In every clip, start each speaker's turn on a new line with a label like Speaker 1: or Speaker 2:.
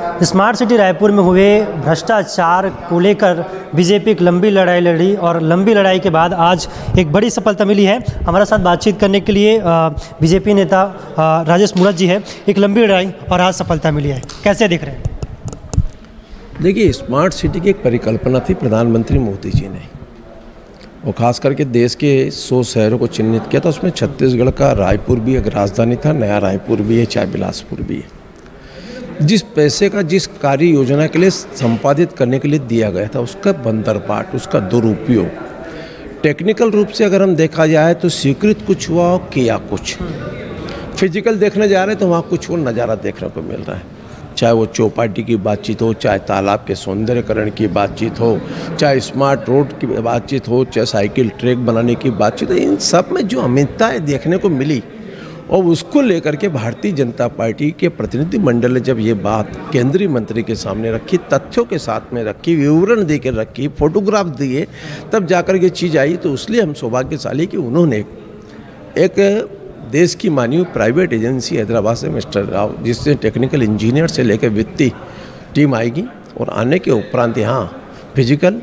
Speaker 1: Smart city Raipur में हुए भ्रष्टाचार को लेकर बीजेपी एक लंबी लड़ाई लड़ी और लंबी लड़ाई के बाद आज एक बड़ी सफलता मिली है। हमारे साथ बातचीत करने के लिए बीजेपी नेता राजेश मूरत जी है। एक लंबी लड़ाई और आज सफलता मिली है। कैसे देख रहे हैं?
Speaker 2: देखिए, स्मार्ट सिटी की एक परिकल्पना थी प्रधानमंत्री मोदी जी ने। और खास करके देश के सौ शहरों को चिन्हित किया था, उसमें छत्तीसगढ़ का रायपुर भी एक राजधानी था, नया रायपुर भी है, चाहे बिलासपुर भी है। जिस पैसे का जिस कार्य योजना के लिए संपादित करने के लिए दिया गया था, उसका बंदरपाट उसका दुरुपयोग। टेक्निकल रूप से अगर हम देखा जाए तो स्वीकृत कुछ हुआ और किया कुछ। फ़िज़िकल देखने जा रहे हैं तो वहाँ कुछ वो नज़ारा देखने को मिल रहा है। चाहे वो चौपाटी की बातचीत हो, चाहे तालाब के सौंदर्यकरण की बातचीत हो, चाहे स्मार्ट रोड की बातचीत हो, चाहे साइकिल ट्रैक बनाने की बातचीत हो, इन सब में जो अमितताएँ देखने को मिली और उसको लेकर के भारतीय जनता पार्टी के प्रतिनिधि मंडल ने जब ये बात केंद्रीय मंत्री के सामने रखी, तथ्यों के साथ में रखी, विवरण दे के रखी, फोटोग्राफ दिए, तब जाकर ये चीज़ आई तो इसलिए हम सौभाग्यशाली कि उन्होंने एक देश की मानी प्राइवेट एजेंसी हैदराबाद से मिस्टर राव, जिससे टेक्निकल इंजीनियर से लेकर वित्तीय टीम आएगी और आने के उपरांत यहाँ फ़िज़िकल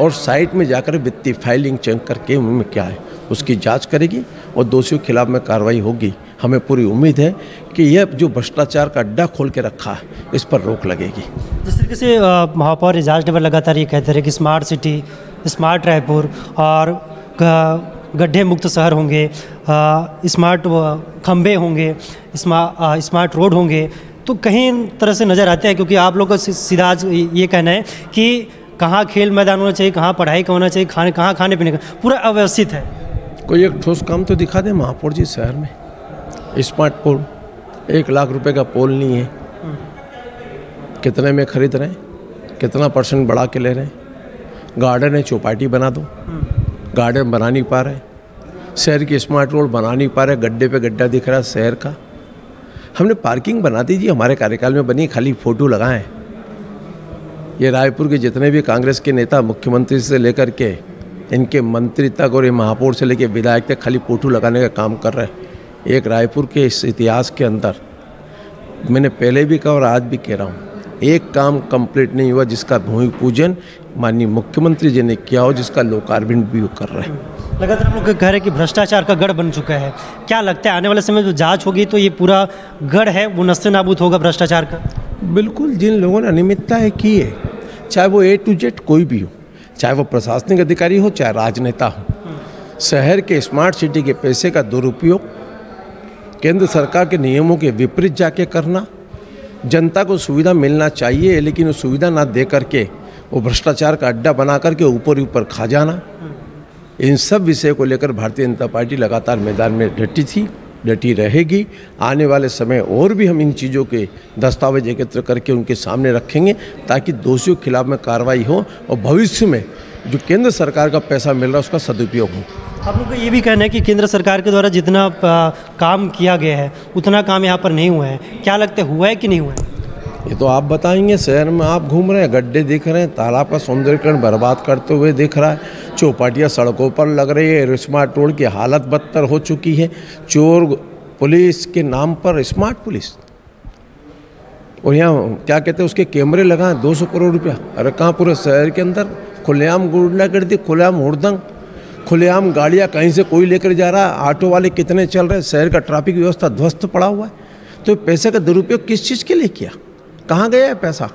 Speaker 2: और साइट में जाकर वित्तीय फाइलिंग चेक करके उनमें क्या है, उसकी जाँच करेगी। और दोषियों के खिलाफ में कार्रवाई होगी। हमें पूरी उम्मीद है कि यह जो भ्रष्टाचार का अड्डा खोल के रखा है इस पर रोक लगेगी।
Speaker 1: जिस तरीके से महापौर एजाज डेवर लगातार ये कहते रहे कि स्मार्ट सिटी, स्मार्ट रायपुर और गड्ढे मुक्त शहर होंगे स्मार्ट खंबे होंगे, स्मा स्मार्ट रोड होंगे तो कहीं तरह से नज़र आते हैं क्योंकि आप लोग का सीधा ये कहना है कि कहाँ खेल मैदान होना चाहिए, कहाँ पढ़ाई का होना चाहिए, खाने, कहाँ खाने पीने का, पूरा अव्यवस्थित है।
Speaker 2: कोई एक ठोस काम तो दिखा दे महापौर जी शहर में। स्मार्ट पोल एक लाख रुपए का पोल नहीं है। कितने में खरीद रहे हैं? कितना परसेंट बढ़ा के ले रहे हैं? गार्डन है, चौपाटी बना दो। गार्डन बना नहीं पा रहे। शहर की स्मार्ट रोड बना नहीं पा रहे। गड्ढे पे गड्ढा दिख रहा है शहर का। हमने पार्किंग बना दी जी, हमारे कार्यकाल में बनी, खाली फ़ोटो लगाएँ। ये रायपुर के जितने भी कांग्रेस के नेता, मुख्यमंत्री से लेकर के इनके मंत्री तक और ये महापौर से लेकर विधायक तक खाली पोटू लगाने का काम कर रहे हैं। एक रायपुर के इस इतिहास के अंदर मैंने पहले भी कहा और आज भी कह रहा हूँ एक काम कंप्लीट नहीं हुआ जिसका भूमि पूजन माननीय मुख्यमंत्री जी ने किया हो जिसका लोकार्पण भी कर रहे हैं।
Speaker 1: लगातार हम लोग कह रहे हैं कि भ्रष्टाचार का गढ़ बन चुका है। क्या लगता है आने वाले समय जो जाँच होगी तो ये पूरा गढ़ है वो नस्ते नाबूद होगा भ्रष्टाचार का?
Speaker 2: बिल्कुल जिन लोगों ने अनियमितताएँ की है चाहे वो ए टू जेड कोई भी हो चाहे वो प्रशासनिक अधिकारी हो, चाहे राजनेता हो। शहर के स्मार्ट सिटी के पैसे का दुरुपयोग, केंद्र सरकार के नियमों के विपरीत जाके करना, जनता को सुविधा मिलना चाहिए, लेकिन वो सुविधा ना दे करके, वो भ्रष्टाचार का अड्डा बना करके ऊपर ऊपर खा जाना। इन सब विषय को लेकर भारतीय जनता पार्टी लगातार मैदान में डटी थी। डटी रहेगी। आने वाले समय और भी हम इन चीज़ों के दस्तावेज़ एकत्र करके उनके सामने रखेंगे ताकि दोषियों के खिलाफ में कार्रवाई हो और भविष्य में जो केंद्र सरकार का पैसा मिल रहा है उसका सदुपयोग हो।
Speaker 1: आप लोग का ये भी कहना है कि केंद्र सरकार के द्वारा जितना काम किया गया है, उतना काम यहाँ पर नहीं हुआ है। क्या लगता है, हुआ है कि नहीं हुआ है?
Speaker 2: ये तो आप बताएँगे, शहर में आप घूम रहे हैं, गड्ढे दिख रहे हैं, तालाब का सौंदर्यकरण बर्बाद करते हुए दिख रहा है। चौपाटियाँ सड़कों पर लग रही है, स्मार्ट रोड की हालत बदतर हो चुकी है। चोर पुलिस के नाम पर स्मार्ट पुलिस। और यहाँ क्या कहते हैं, उसके कैमरे लगाएँ, दो सौ करोड़ रुपया। अरे कहाँ पूरे शहर के अंदर? खुलेआम गुंडागर्दी खुलेआम हुड़दंग। खुलेआम गाड़ियाँ कहीं से कोई लेकर जा रहा है, ऑटो वाले कितने चल रहे हैं, शहर का ट्रैफ़िक व्यवस्था ध्वस्त पड़ा हुआ है। तो पैसे का दुरुपयोग किस चीज़ के लिए किया? कहाँ गया है पैसा?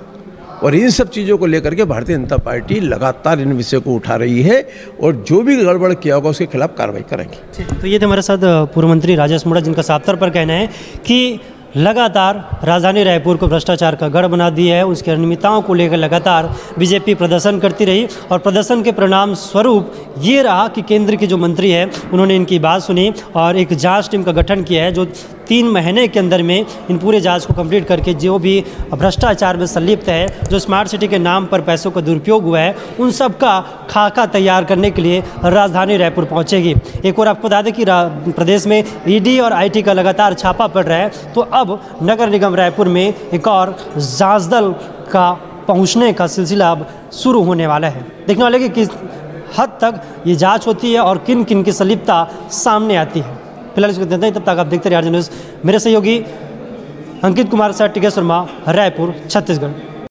Speaker 2: और इन सब चीज़ों को लेकर के भारतीय जनता पार्टी लगातार इन विषय को उठा रही है और जो भी गड़बड़ किया होगा उसके खिलाफ कार्रवाई करेंगे।
Speaker 1: तो ये थे हमारे साथ पूर्व मंत्री राजेश मुड़ा, जिनका साफ़ तौर पर कहना है कि लगातार राजधानी रायपुर को भ्रष्टाचार का गढ़ बना दिया है। उसकी अनियमितताओं को लेकर लगातार बीजेपी प्रदर्शन करती रही और प्रदर्शन के परिणाम स्वरूप ये रहा कि केंद्र के जो मंत्री हैं, उन्होंने इनकी बात सुनी और एक जाँच टीम का गठन किया है, जो तीन महीने के अंदर में इन पूरे जाँच को कंप्लीट करके जो भी भ्रष्टाचार में संलिप्त है, जो स्मार्ट सिटी के नाम पर पैसों का दुरुपयोग हुआ है, उन सब का खाका तैयार करने के लिए राजधानी रायपुर पहुंचेगी। एक और आपको बता दें कि प्रदेश में ईडी और आईटी का लगातार छापा पड़ रहा है तो अब नगर निगम रायपुर में एक और जाँच दल का पहुँचने का सिलसिला अब शुरू होने वाला है। देखने वाले कि किस हद तक ये जाँच होती है और किन किन की संलिप्तता सामने आती है। फ़िलहाल इसको देते हैं, तब तक आप देखते रहिए आर न्यूज़। मेरे सहयोगी अंकित कुमार सर टिकेश वर्मा, रायपुर, छत्तीसगढ़।